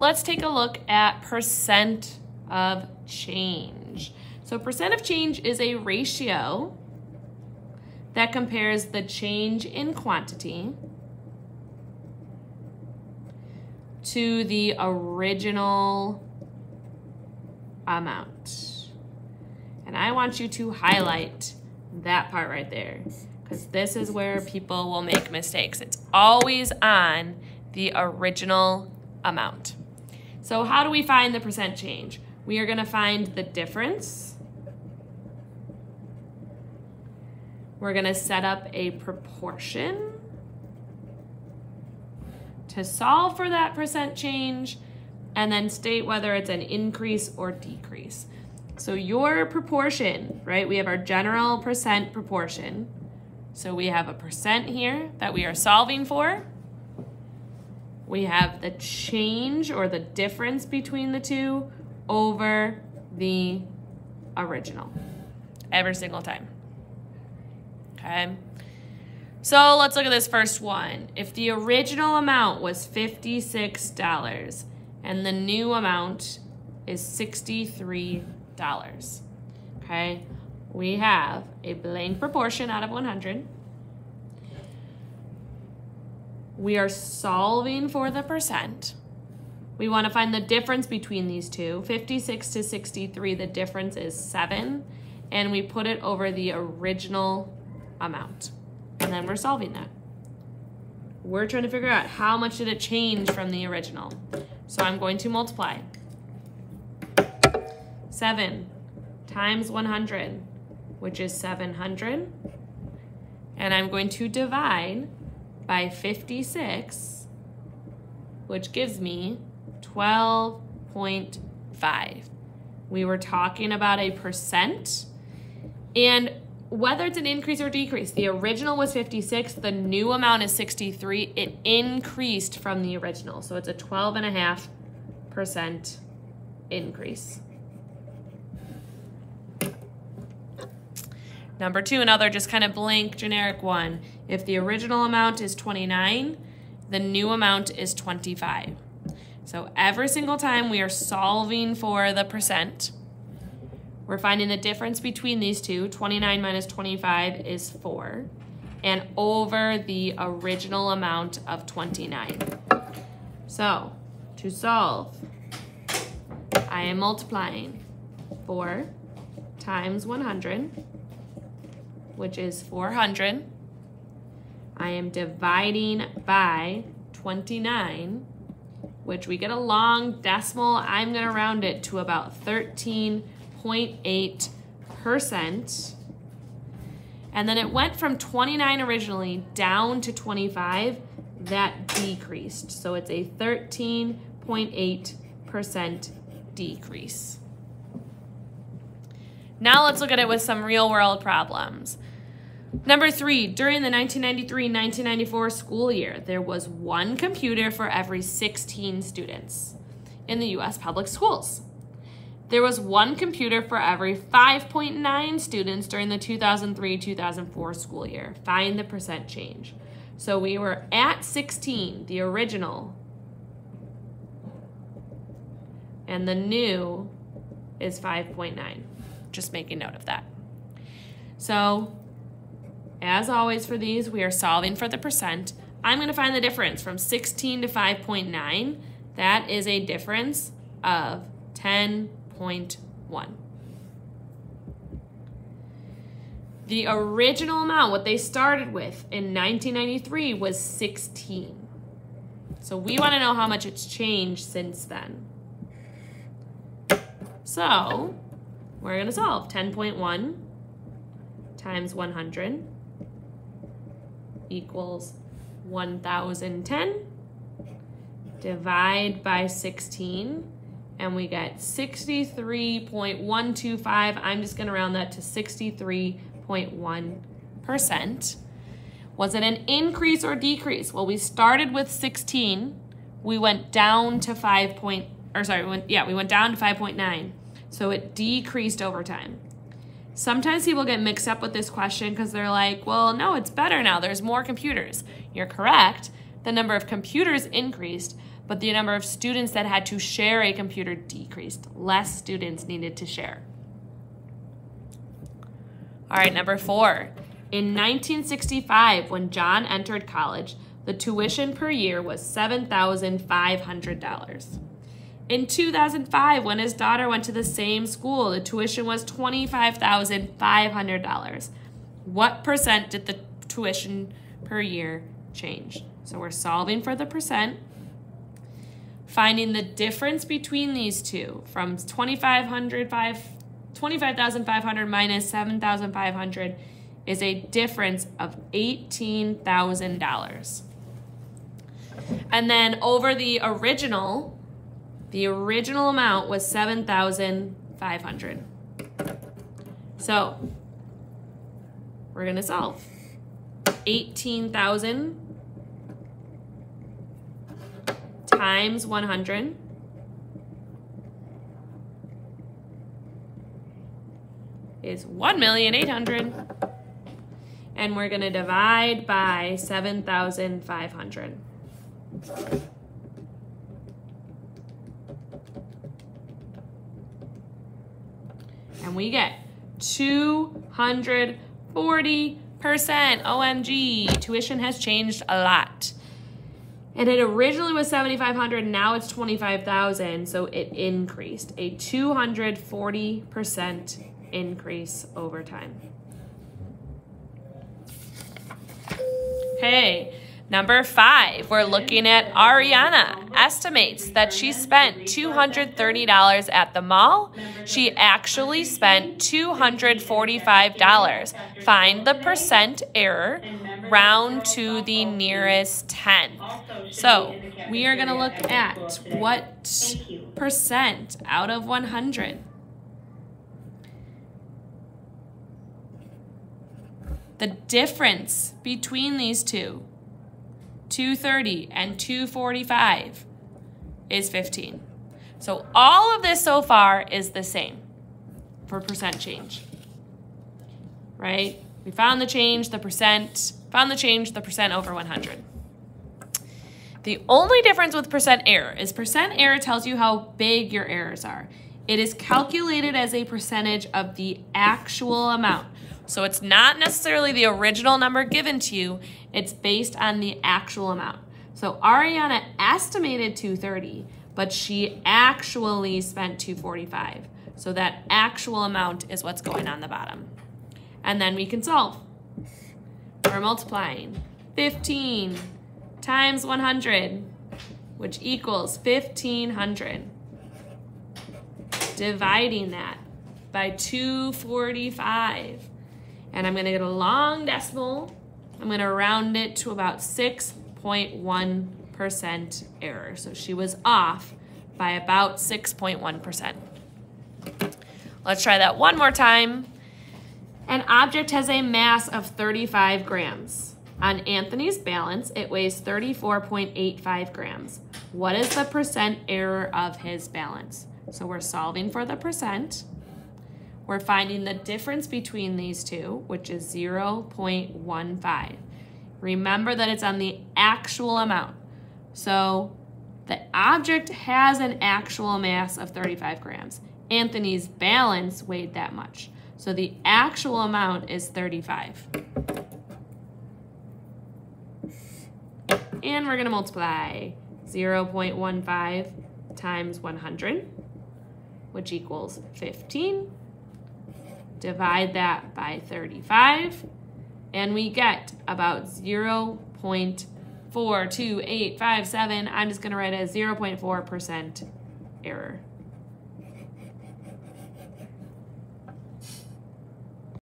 let's take a look at percent of change. So percent of change is a ratio that compares the change in quantity to the original amount. And I want you to highlight that part right there because this is where people will make mistakes. It's always on the original amount. So how do we find the percent change? We are gonna find the difference. We're gonna set up a proportion to solve for that percent change and then state whether it's an increase or decrease. So your proportion, right? We have our general percent proportion. So we have a percent here that we are solving for. We have the change or the difference between the two over the original every single time. Okay. So let's look at this first one. If the original amount was $56 and the new amount is $63, okay, we have a blank proportion out of 100. We are solving for the percent. We want to find the difference between these two. 56 to 63, the difference is 7. And we put it over the original amount and then we're solving that. We're trying to figure out how much did it change from the original. So I'm going to multiply. 7 times 100, which is 700. And I'm going to divide by 56, which gives me 12.5. We were talking about a percent. And whether it's an increase or decrease, the original was 56, the new amount is 63. It increased from the original. So it's a 12.5% increase. Number two, another just kind of blank generic one. If the original amount is 29, the new amount is 25. So every single time we are solving for the percent, we're finding the difference between these two. 29 minus 25 is 4. And over the original amount of 29. So, to solve, I am multiplying 4 times 100, which is 400. I am dividing by 29, which we get a long decimal. I'm going to round it to about 13 0.8%. And then it went from 29 originally down to 25. That decreased. So it's a 13.8% decrease. Now let's look at it with some real world problems. Number three, during the 1993-1994 school year, there was one computer for every 16 students in the U.S. public schools. There was one computer for every 5.9 students during the 2003-2004 school year. Find the percent change. So we were at 16, the original, and the new is 5.9. Just making note of that. So as always for these, we are solving for the percent. I'm going to find the difference from 16 to 5.9. That is a difference of 10.1. The original amount, what they started with in 1993 was 16. So we want to know how much it's changed since then. So we're going to solve 10.1 times 100 equals 1010. Divide by 16 and we get 63.125. I'm just gonna round that to 63.1%. Was it an increase or decrease? Well, we started with 16. We went down to 5 point, or sorry, we went, yeah, we went down to 5.9. So it decreased over time. Sometimes people get mixed up with this question because they're like, well, no, it's better now. There's more computers. You're correct. The number of computers increased, but the number of students that had to share a computer decreased. Less students needed to share. All right, number four. In 1965, when John entered college, the tuition per year was $7,500. In 2005, when his daughter went to the same school, the tuition was $25,500. What percent did the tuition per year change? So we're solving for the percent, finding the difference between these two from 2500 25,500 minus 7,500 is a difference of $18,000. And then over the original, the original amount was 7,500. So we're going to solve. 18,000 times 100 is 1,800,000 and we're going to divide by 7,500. And we get 240%. OMG, tuition has changed a lot. And it originally was 7,500, now it's 25,000, so it increased. A 240% increase over time. Hey, number five, we're looking at Ariana. Estimates that she spent $230 at the mall. She actually spent $245. Find the percent error, round to the nearest tenth. So we are going to look at what percent out of 100. The difference between these two, 230 and 245, is 15. So all of this so far is the same for percent change, right? We found the change, the percent, found the change, the percent over 100. The only difference with percent error is percent error tells you how big your errors are. It is calculated as a percentage of the actual amount. So it's not necessarily the original number given to you, it's based on the actual amount. So Ariana estimated 230, but she actually spent 245. So that actual amount is what's going on the bottom. And then we can solve. We're multiplying. 15 times 100, which equals 1500. Dividing that by 245 and I'm gonna get a long decimal. I'm gonna round it to about 6.1% error. So she was off by about 6.1%. Let's try that one more time. An object has a mass of 35 grams. On Anthony's balance, it weighs 34.85 grams. What is the percent error of his balance? So we're solving for the percent. We're finding the difference between these two, which is 0.15. Remember that it's on the actual amount. So the object has an actual mass of 35 grams. Anthony's balance weighed that much. So the actual amount is 35. And we're going to multiply 0.15 times 100, which equals 15 divide that by 35, and we get about 0.42857. I'm just going to write a 0.4% error